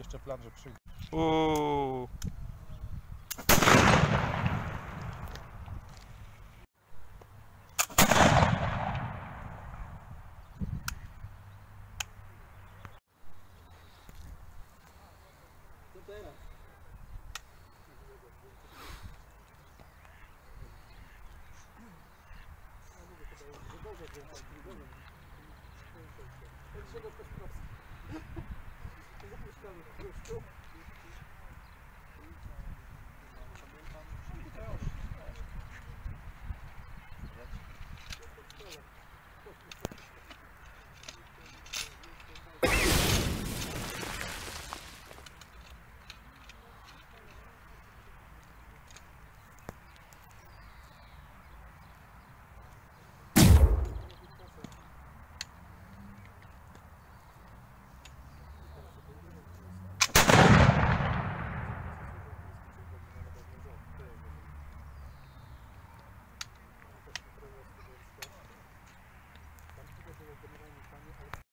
jeszcze plan, że przyjdzie. Uuu. Dlaczego to jest Thank you.